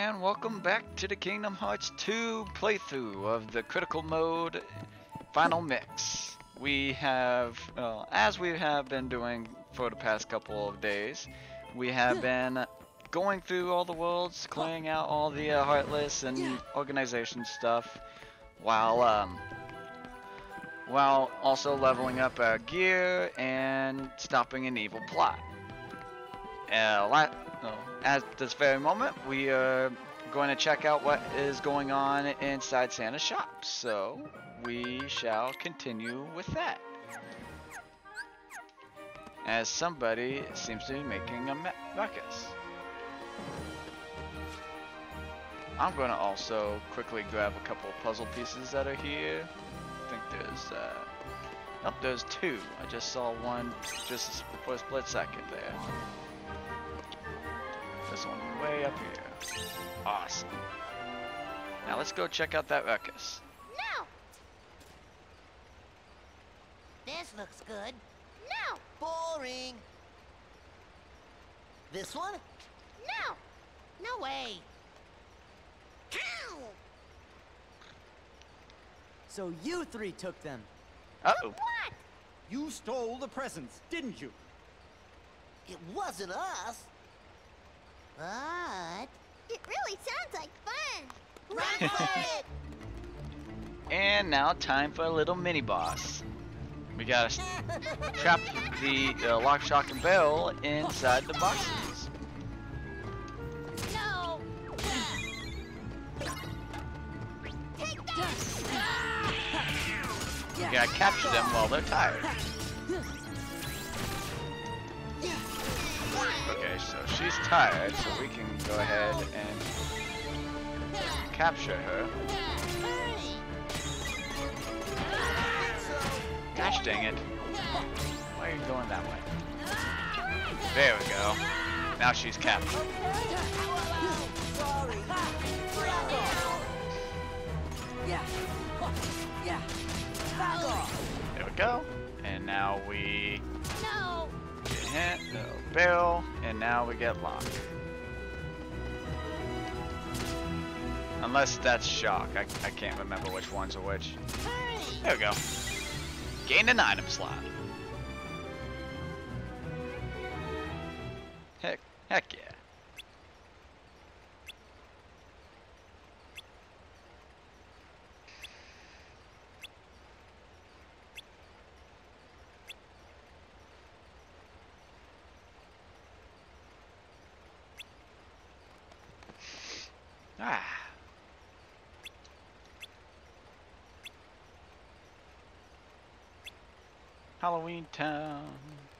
and welcome back to the Kingdom Hearts 2 playthrough of the Critical Mode Final Mix. We have, uh, as we have been doing for the past couple of days, we have been going through all the worlds, clearing out all the uh, Heartless and organization stuff, while um, while also leveling up our gear and stopping an evil plot. Uh, la- oh, at this very moment, we are going to check out what is going on inside Santa's shop. So we shall continue with that. As somebody seems to be making a ruckus. I'm going to also quickly grab a couple puzzle pieces that are here. I think there's, uh, nope, there's two. I just saw one just for a split second there. This one way up here. Awesome. Now let's go check out that ruckus. No! This looks good. No! Boring. This one? No! No way. Ow! So you three took them. Uh-oh. What? You stole the presents, didn't you? It wasn't us. But It really sounds like fun. Run for it! And now time for a little mini boss. We gotta trap the uh, lock, shock, and barrel inside the boxes. No! You gotta capture them while they're tired. So she's tired, so we can go ahead and capture her. Gosh dang it. Why are you going that way? There we go. Now she's captured. There we go. And now we No! Hit, no barrel, and now we get lock. Unless that's shock. I, I can't remember which ones are which. There we go. Gained an item slot. Heck, heck yeah. Ah. Halloween Town.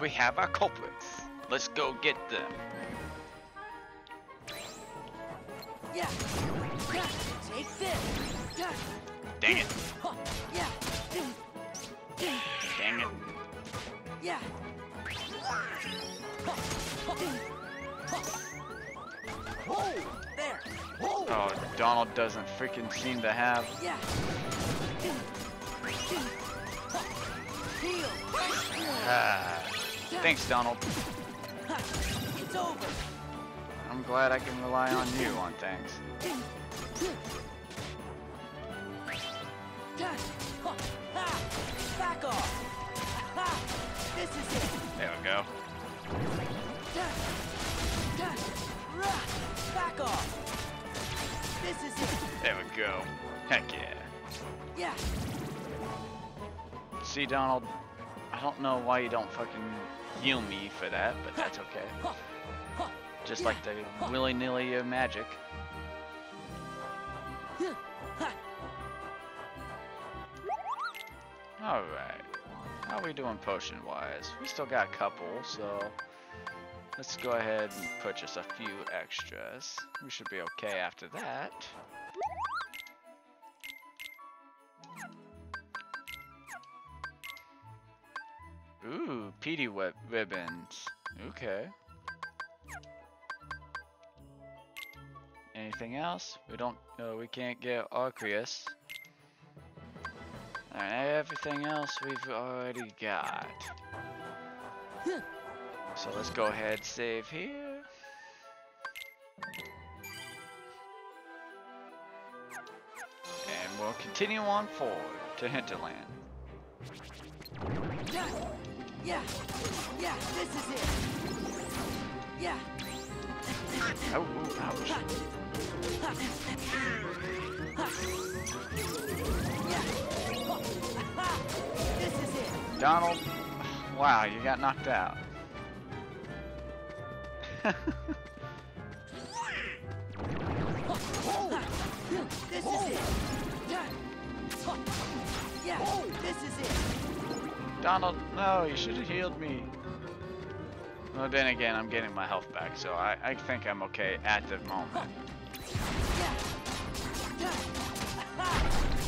We have our culprits. Let's go get them. Yeah. Yeah. Take this. Yeah. Dang it. Yeah. Dang it. Yeah. Oh, there. Oh, Donald doesn't freaking seem to have. Yeah. Ah. Thanks, Donald. It's over. I'm glad I can rely on you on things. Back off. This is it. There we go. Back off. This is it. There we go. Heck yeah. Yeah. See, Donald, I don't know why you don't fucking heal me for that, but that's okay. Just like the willy-nilly of magic. Alright. How are we doing potion wise? We still got a couple, so let's go ahead and purchase a few extras. We should be okay after that. Ooh, PD web ribbons. Okay. Anything else? We don't. No, we can't get Arceus. Everything else we've already got. So let's go ahead save here. And we'll continue on forward to Hinterland. Yeah. Yeah. Yeah. This is it. Yeah. Oh, ooh, ouch. This is it. Donald, wow, you got knocked out. Donald, no, you should have healed me. Well, then again, I'm getting my health back, so I, I think I'm okay at the moment.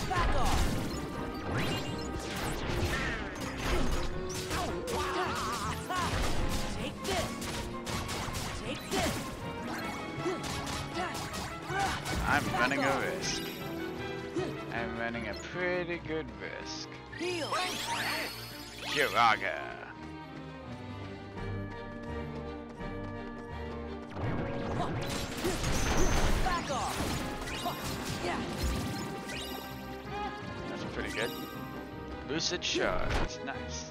Back off. Take this. Take this. I'm running a risk. I'm running a pretty good risk. Heal. Curaga. Back off. Yeah. That's pretty good. Lucid shards, nice.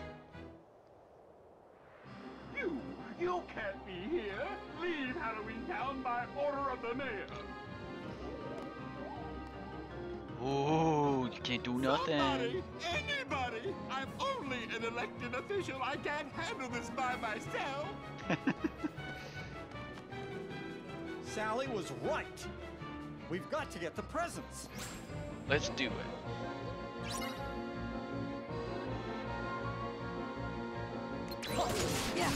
Can't do nothing. Somebody, anybody. I'm only an elected official. I can't handle this by myself. Sally was right. We've got to get the presents. Let's do it. Yeah.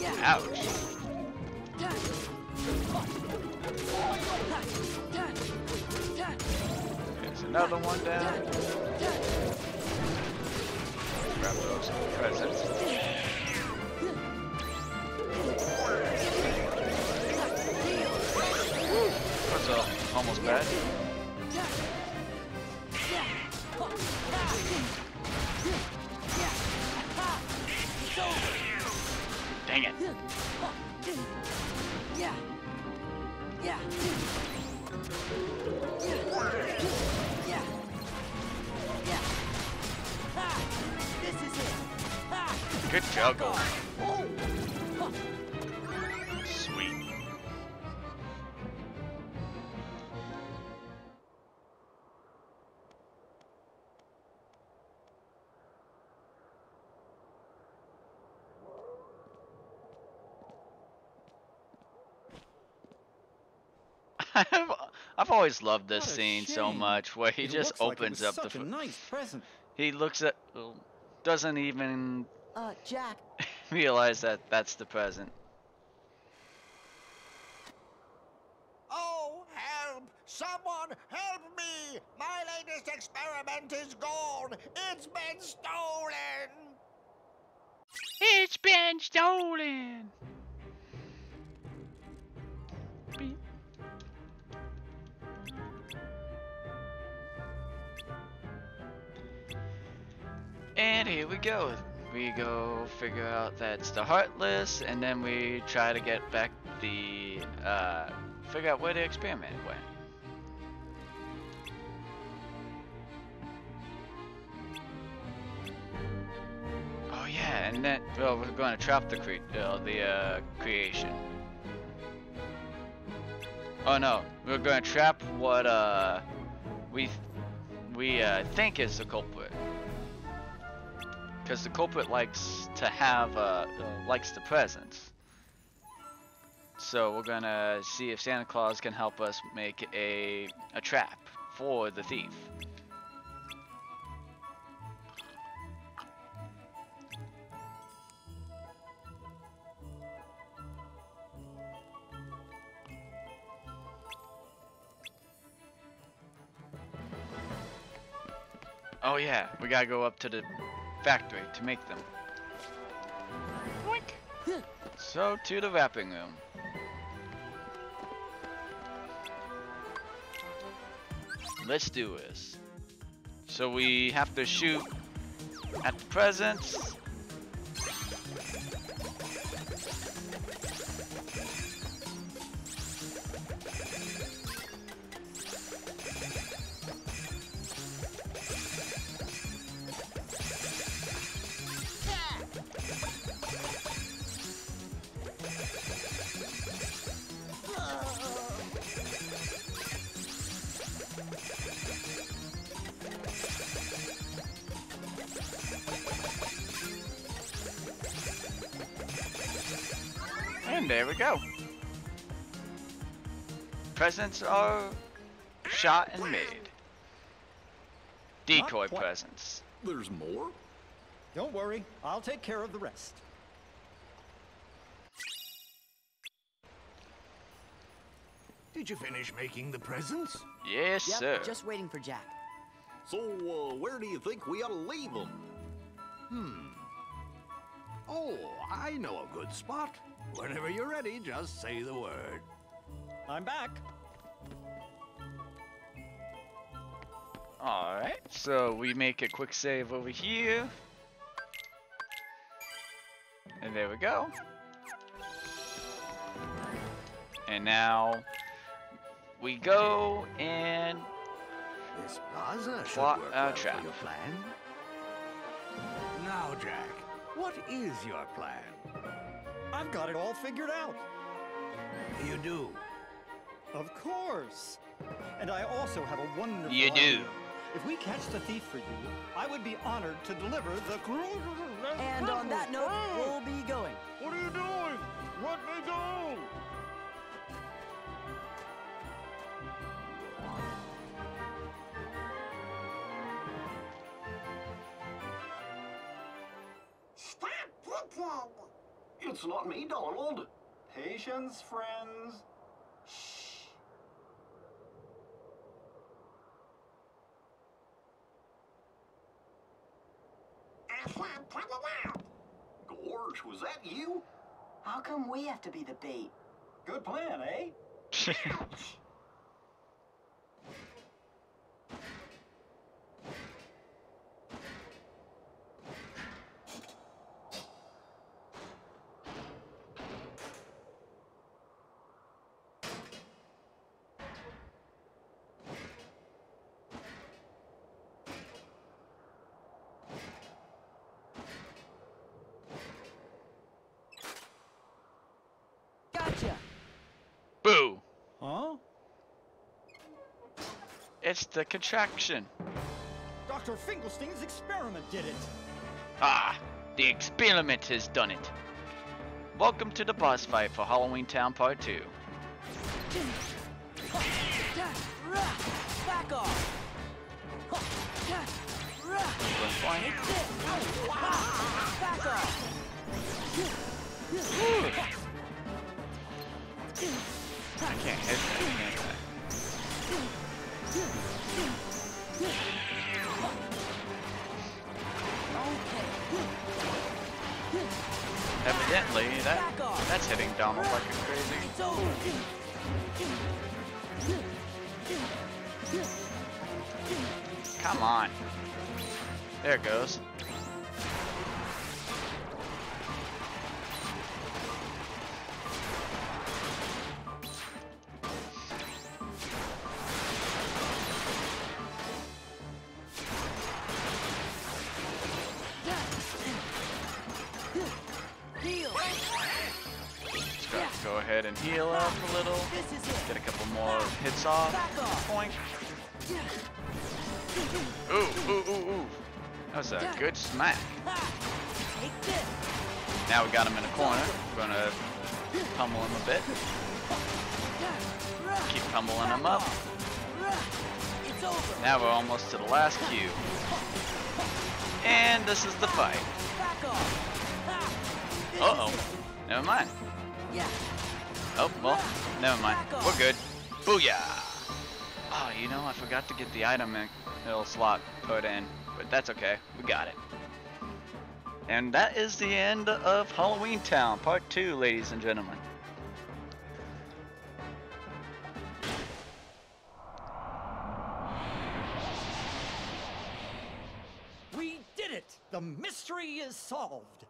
Yeah. Ouch. There's another one down. Grab those presents. That's uh, almost bad. Dang it. Yeah. Yeah. Yeah. Good juggle. Sweet. I've, I've always loved this What a scene so much where he It just looks like opens up the such nice present. he looks at well, doesn't even Uh, Jack, realize that that's the present Oh, help! Someone help me! My latest experiment is gone! It's been stolen! it's been stolen And here we go. We go figure out that's the Heartless, and then we try to get back the, uh, figure out where the experiment went. Oh yeah, and then, well, we're going to trap the cre- uh, the uh, creation. Oh no, we're going to trap what uh we we uh, think is the culprit. Because the culprit likes to have uh, likes the presents. So we're gonna see if Santa Claus can help us make a a trap for the thief. Oh yeah, we gotta go up to the factory to make them. Boink. So to the wrapping room. Let's do this. So we have to shoot at the presents. There we go. Presents are shot and made. Decoy presents. There's more? Don't worry, I'll take care of the rest. Did you finish making the presents? Yes, Yep, sir. just waiting for Jack. So, uh, where do you think we ought to leave them? Hmm. Oh, I know a good spot. Whenever you're ready, just say the word. I'm back. Alright, so we make a quick save over here. And there we go. And now we go and This plaza Plot work our well trap. your plan. Now, Jack, what is your plan? I've got it all figured out. You do. Of course. And I also have a wonderful You do. idea. If we catch the thief for you, I would be honored to deliver the And on that note, we'll be going. What are you doing? Let me go! It's not me, Donald. Patience, friends. I can't cut it out. Gorge, was that you? How come we have to be the bait? Good plan, eh? It's the contraction. Dr. Finkelstein's experiment did it. Ah, the experiment has done it. Welcome to the boss fight for Halloween Town Part 2. Back off. Back off. I can't hit that, can't I? Evidently, that that's hitting Donald like a crazy. Come on. There it goes. And heal up a little. Get a couple more hits off. Point. Ooh, ooh, ooh, ooh. That was a good smack. Now we got him in a corner. We're gonna pummel him a bit. Keep pummeling him up. Now we're almost to the last cube. And this is the fight. Uh-oh. Never mind. Oh, well, never mind. We're good. Booyah! Oh, you know, I forgot to get the item in, little slot put in, but that's okay. We got it. And that is the end of Halloween Town, Part 2, ladies and gentlemen. We did it! The mystery is solved.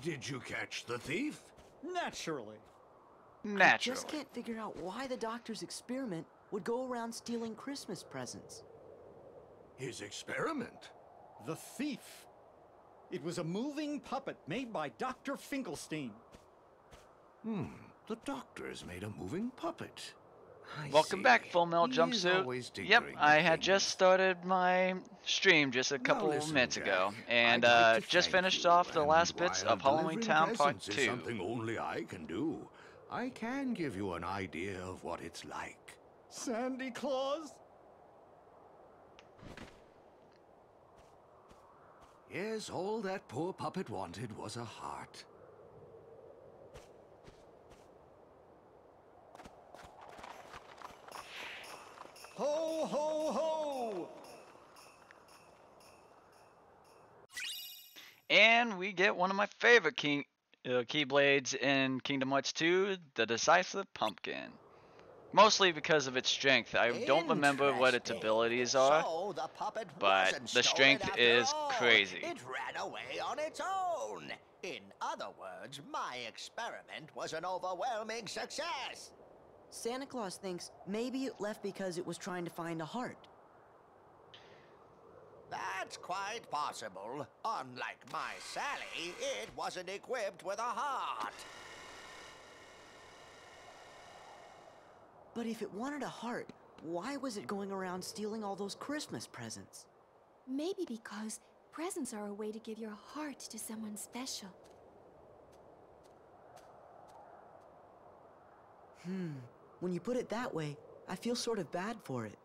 Did you catch the thief? Naturally. Naturally. Just can't figure out why the doctor's experiment would go around stealing Christmas presents. His experiment? The thief. It was a moving puppet made by Dr. Finkelstein. Hmm, the doctor's made a moving puppet. I Welcome see. back, Full Metal Jumpsuit. Yep, I had things. just started my stream just a couple of listen, minutes ago, and like uh, just finished off the last bits of Halloween Town Part presents is 2. something only I can do. I can give you an idea of what it's like. Sandy Claus? Yes, all that poor puppet wanted was a heart. Ho, ho, ho! And we get one of my favorite king, uh, Keyblades in Kingdom Hearts 2, the Decisive Pumpkin. Mostly because of its strength. I don't remember what its abilities are. So the puppet but the strength is all. crazy. It ran away on its own. In other words, my experiment was an overwhelming success. Santa Claus thinks maybe it left because it was trying to find a heart. That's quite possible. Unlike my Sally, it wasn't equipped with a heart. But if it wanted a heart, why was it going around stealing all those Christmas presents? Maybe because presents are a way to give your heart to someone special. Hmm. When you put it that way, I feel sort of bad for it.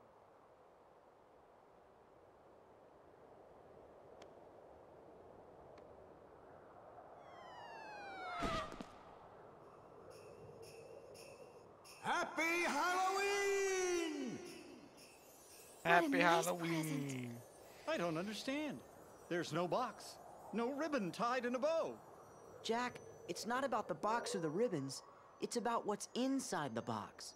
Happy Halloween! Happy nice Halloween. I don't understand. There's no box, no ribbon tied in a bow. Jack, it's not about the box or the ribbons. It's about what's inside the box.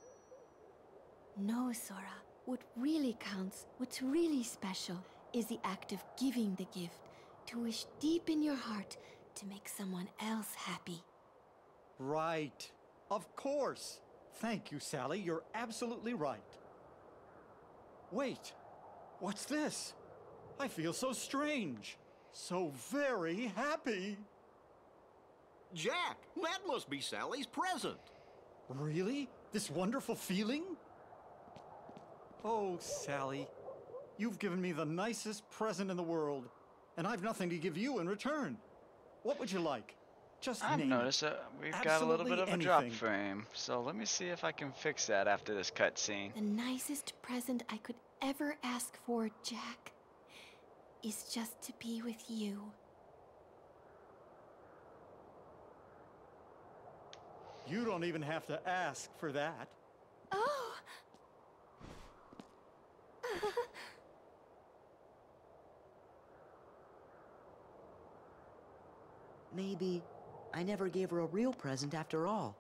No, Sora. What really counts, what's really special, is the act of giving the gift, to wish deep in your heart to make someone else happy. Right. Of course. Thank you, Sally. You're absolutely right. Wait. What's this? I feel so strange. So very happy. Jack, that must be Sally's present. Really? This wonderful feeling? Oh, Sally. You've given me the nicest present in the world, and I've nothing to give you in return. What would you like? Just I've name it. noticed that we've got a little bit of Absolutely a drop frame, so let me see if I can fix that after this cutscene. The nicest present I could ever ask for, Jack, is just to be with you. You don't even have to ask for that. Oh! Maybe I never gave her a real present after all.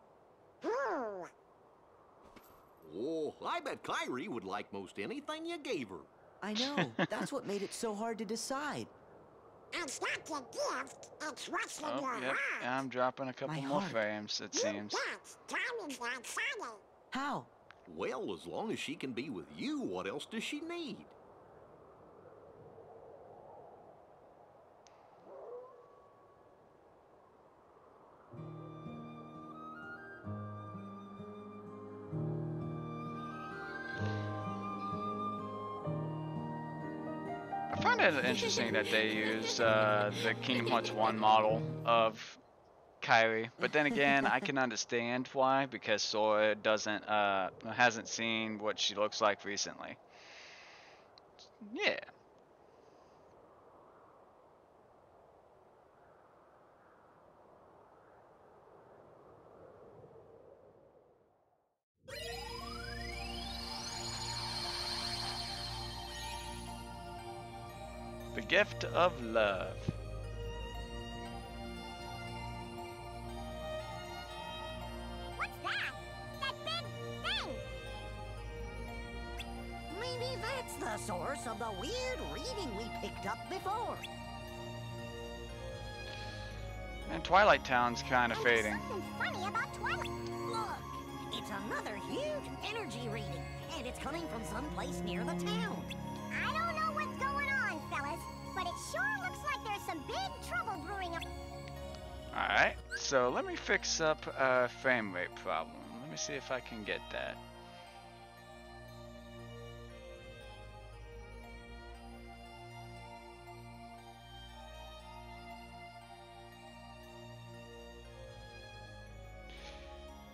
Oh, I bet Kairi would like most anything you gave her. I know. That's what made it so hard to decide. It's not the gift, it's what's in Oh, your yep, heart. I'm dropping a couple My more heart. frames, it You seems. bet. Tommy's not funny. How? Well, as long as she can be with you, what else does she need? I find of interesting that they use uh, the Kingdom Hearts 1 model of Kairi, but then again, I can understand why because Sora doesn't uh hasn't seen what she looks like recently. Yeah. Gift of love. What's that? That big thing! Maybe that's the source of the weird reading we picked up before. And Twilight Town's kind of fading. something funny about Twilight. Look, it's another huge energy reading, and it's coming from someplace near the town. Some big trouble brewing up. Alright, so let me fix up a frame rate problem. Let me see if I can get that.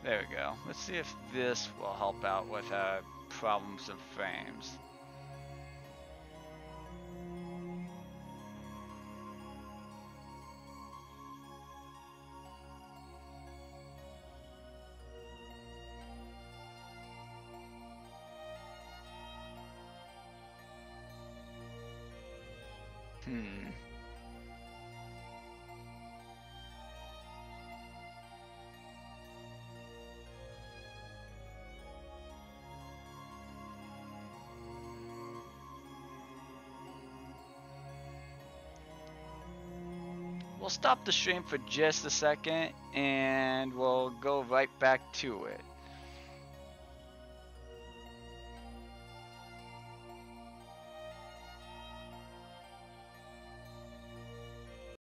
There we go. Let's see if this will help out with uh, problems of frames. Hmm. We'll stop the stream for just a second and we'll go right back to it.